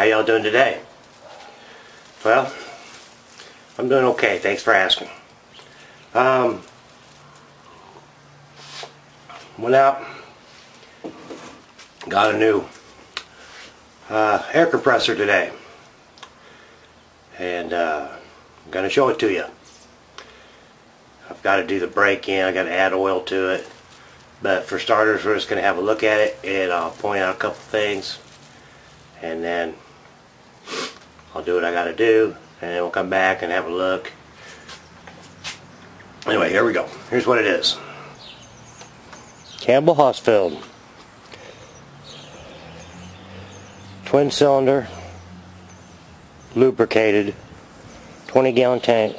How y'all doing today? Well, I'm doing okay, thanks for asking. Um, went out, got a new uh, air compressor today. And uh, I'm going to show it to you. I've got to do the break-in, i got to add oil to it. But for starters, we're just going to have a look at it and I'll point out a couple things. And then I'll do what I got to do. And then we'll come back and have a look. Anyway, here we go. Here's what it is. Campbell Hausfeld. Twin cylinder. Lubricated. 20 gallon tank.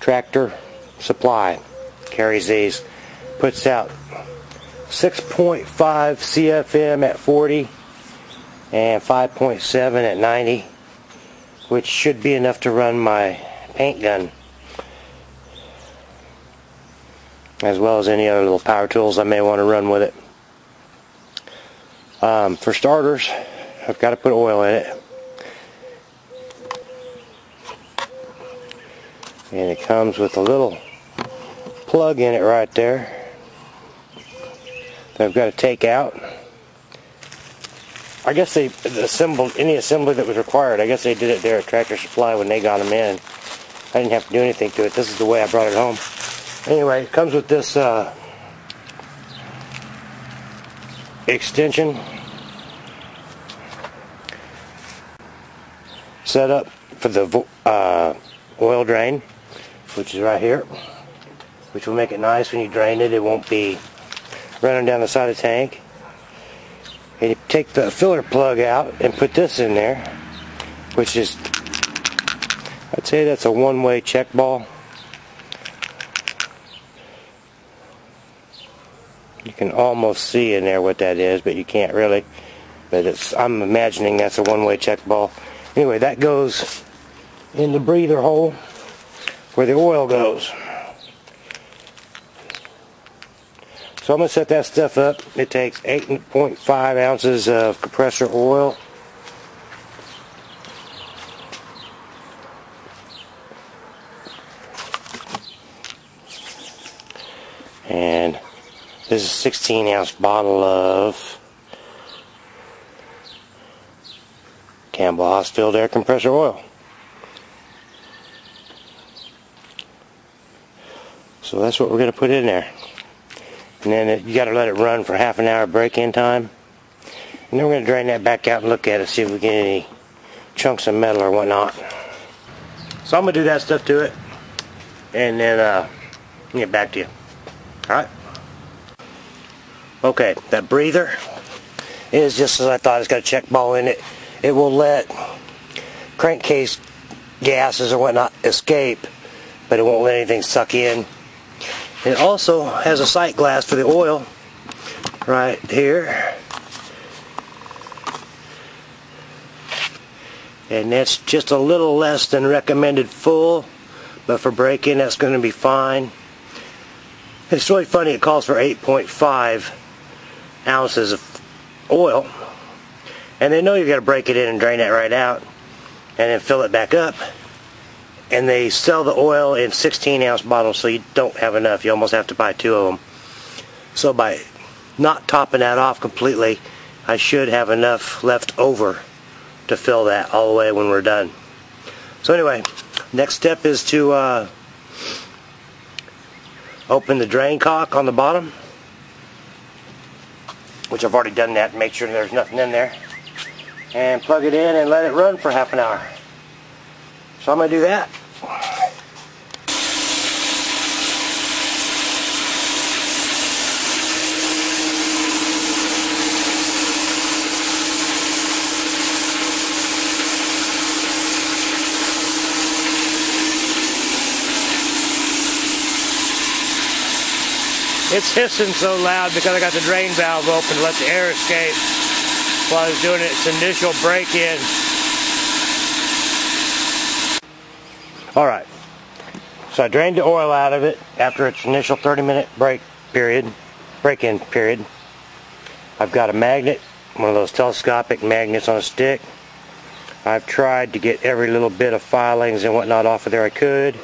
Tractor supply. Carries these puts out 6.5 CFM at 40 and 5.7 at 90 which should be enough to run my paint gun as well as any other little power tools I may want to run with it. Um, for starters, I've got to put oil in it. And it comes with a little plug in it right there that I've got to take out. I guess they assembled any assembly that was required. I guess they did it there at Tractor Supply when they got them in. I didn't have to do anything to it. This is the way I brought it home. Anyway, it comes with this uh, extension setup for the uh, oil drain, which is right here, which will make it nice when you drain it. It won't be running down the side of the tank. Take the filler plug out and put this in there, which is, I'd say that's a one-way check ball. You can almost see in there what that is, but you can't really. But it's, I'm imagining that's a one-way check ball. Anyway, that goes in the breather hole where the oil goes. So I'm going to set that stuff up. It takes 8.5 ounces of compressor oil. And this is a 16 ounce bottle of Campbell Hausfeld air compressor oil. So that's what we're going to put in there. And then it, you got to let it run for half an hour break-in time. And then we're going to drain that back out and look at it, see if we get any chunks of metal or whatnot. So I'm going to do that stuff to it. And then uh, get back to you. Alright? Okay, that breather is just as I thought. It's got a check ball in it. It will let crankcase gases or whatnot escape, but it won't let anything suck in. It also has a sight glass for the oil right here. And that's just a little less than recommended full, but for break-in that's going to be fine. It's really funny, it calls for 8.5 ounces of oil. And they know you've got to break it in and drain that right out, and then fill it back up and they sell the oil in 16 ounce bottles so you don't have enough. You almost have to buy two of them so by not topping that off completely I should have enough left over to fill that all the way when we're done. So anyway next step is to uh, open the drain cock on the bottom which I've already done that make sure there's nothing in there and plug it in and let it run for half an hour so I'm going to do that. It's hissing so loud because I got the drain valve open to let the air escape while I was doing its initial break-in. Alright, so I drained the oil out of it after its initial 30 minute break period, break-in period. I've got a magnet one of those telescopic magnets on a stick. I've tried to get every little bit of filings and whatnot off of there I could.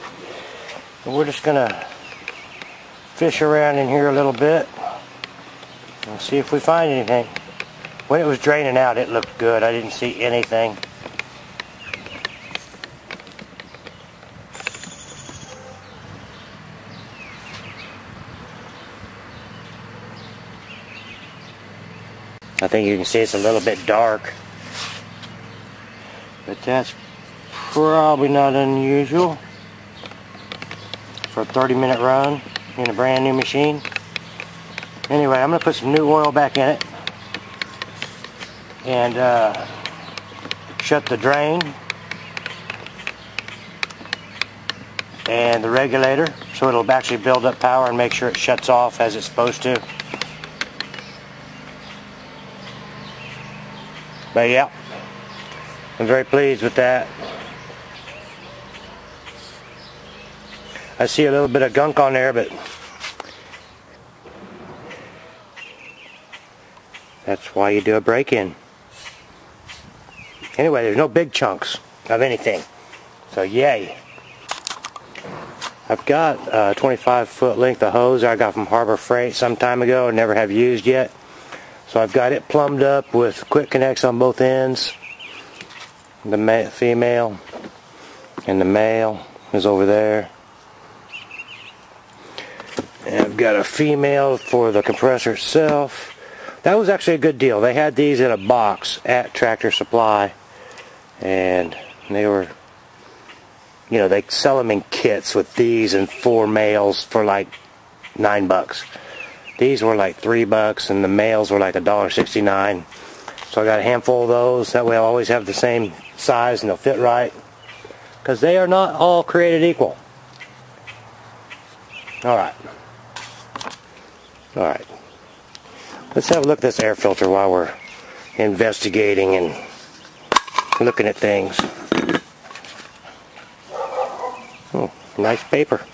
And we're just going to fish around in here a little bit and see if we find anything. When it was draining out, it looked good. I didn't see anything. I think you can see it's a little bit dark. But that's probably not unusual for a 30 minute run in a brand new machine. Anyway, I'm going to put some new oil back in it and uh, shut the drain and the regulator so it'll actually build up power and make sure it shuts off as it's supposed to. But yeah, I'm very pleased with that. I see a little bit of gunk on there, but that's why you do a break-in. Anyway, there's no big chunks of anything. So yay. I've got a 25 foot length of hose I got from Harbor Freight some time ago and never have used yet. So I've got it plumbed up with quick connects on both ends. The female and the male is over there. And I've got a female for the compressor itself. That was actually a good deal. They had these in a box at Tractor Supply. And they were, you know, they sell them in kits with these and four males for like nine bucks. These were like three bucks and the males were like a dollar sixty-nine. So I got a handful of those. That way I'll always have the same size and they'll fit right. Because they are not all created equal. Alright. Alright. Let's have a look at this air filter while we're investigating and looking at things. Oh, nice paper.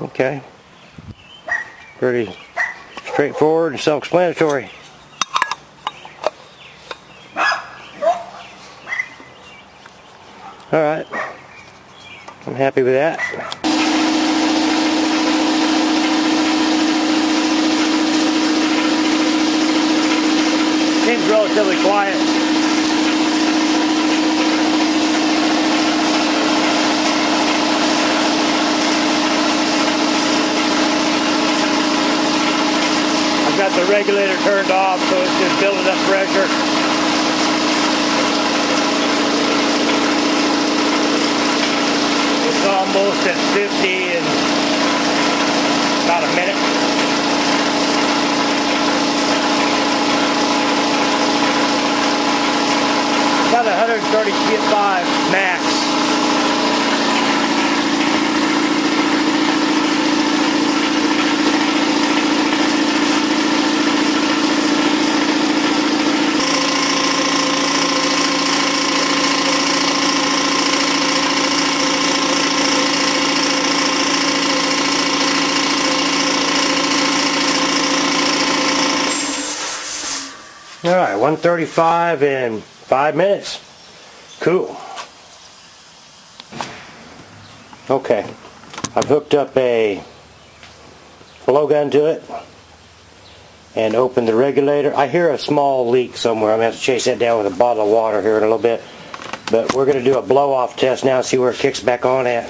Okay. Pretty straightforward and self-explanatory. Alright. I'm happy with that. Seems relatively quiet. The regulator turned off so it's just building up pressure. It's almost at 50 in about a minute. About 135 max. Alright, 135 in 5 minutes. Cool. Okay. I've hooked up a blowgun to it and opened the regulator. I hear a small leak somewhere. I'm going to have to chase that down with a bottle of water here in a little bit. But we're going to do a blow-off test now see where it kicks back on at.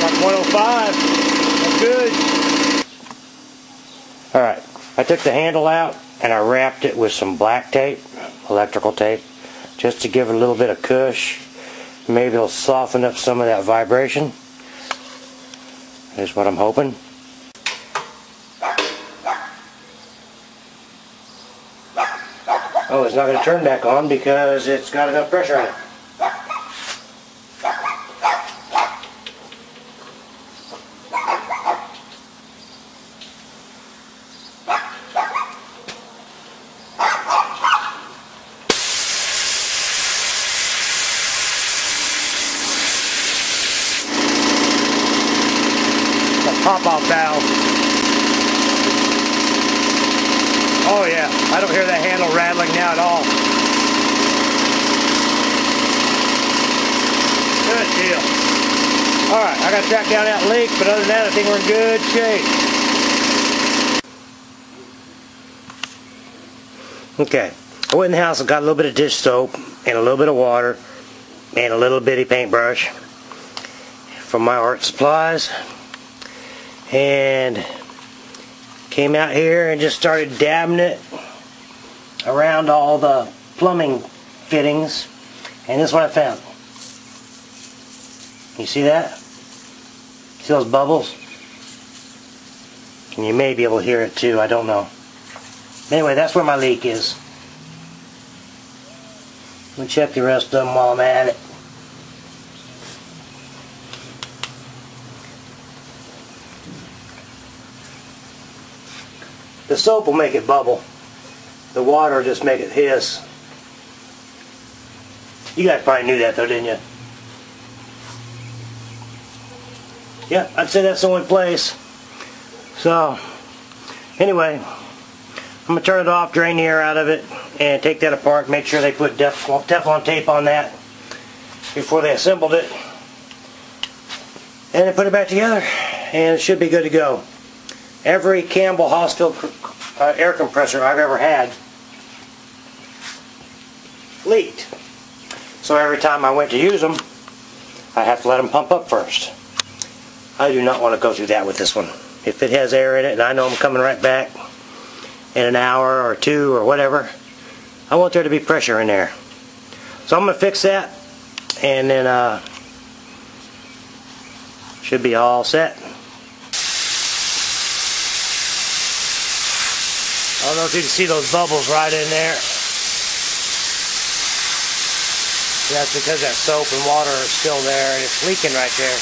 Like 105 good. Alright, I took the handle out and I wrapped it with some black tape, electrical tape, just to give it a little bit of cush. Maybe it'll soften up some of that vibration. Is what I'm hoping. Oh, it's not going to turn back on because it's got enough pressure on it. All. Good deal. Alright, I gotta track down that leak, but other than that I think we're in good shape. Okay, I went in the house and got a little bit of dish soap and a little bit of water and a little bitty paintbrush from my art supplies and came out here and just started dabbing it around all the plumbing fittings and this is what I found. You see that? See those bubbles? And you may be able to hear it too, I don't know. Anyway, that's where my leak is. Let me check the rest of them while I'm at it. The soap will make it bubble. The water just make it hiss. You guys probably knew that though, didn't you? Yeah, I'd say that's the only place. So, anyway, I'm going to turn it off, drain the air out of it, and take that apart. Make sure they put Teflon tape on that before they assembled it. And then put it back together, and it should be good to go. Every Campbell Hausfeld uh, air compressor I've ever had leaked. So every time I went to use them, I have to let them pump up first. I do not want to go through that with this one. If it has air in it and I know I'm coming right back in an hour or two or whatever, I want there to be pressure in there. So I'm going to fix that and then uh, should be all set. I don't know if you can see those bubbles right in there. That's because that soap and water are still there and it's leaking right there.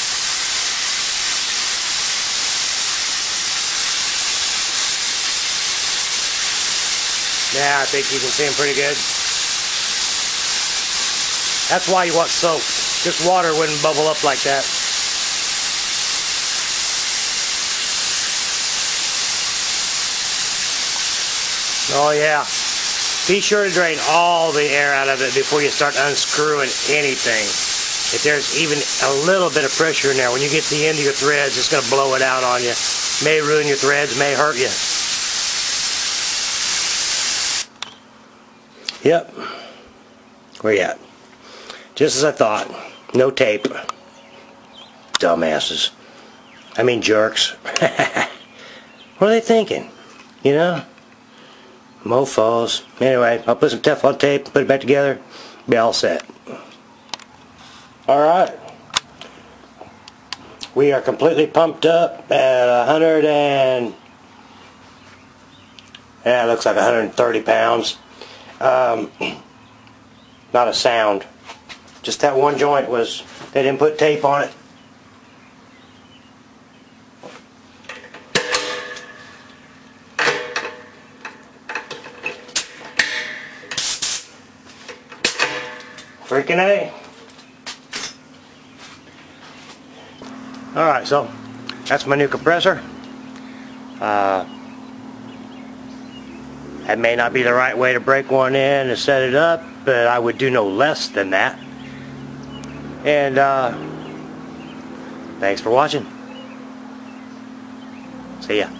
Yeah, I think you can see them pretty good. That's why you want soap. Just water wouldn't bubble up like that. Oh yeah. Be sure to drain all the air out of it before you start unscrewing anything. If there's even a little bit of pressure in there, when you get to the end of your threads, it's going to blow it out on you. May ruin your threads, may hurt you. Yep. Where you at? Just as I thought. No tape. Dumbasses. I mean jerks. what are they thinking? You know? Mofos. Anyway, I'll put some Teflon tape, put it back together, be all set. Alright. We are completely pumped up at 100 and... Yeah, it looks like 130 pounds. Um, not a sound. Just that one joint was, they didn't put tape on it. Freaking A. Alright, so that's my new compressor. Uh, that may not be the right way to break one in and set it up, but I would do no less than that. And uh, thanks for watching. See ya.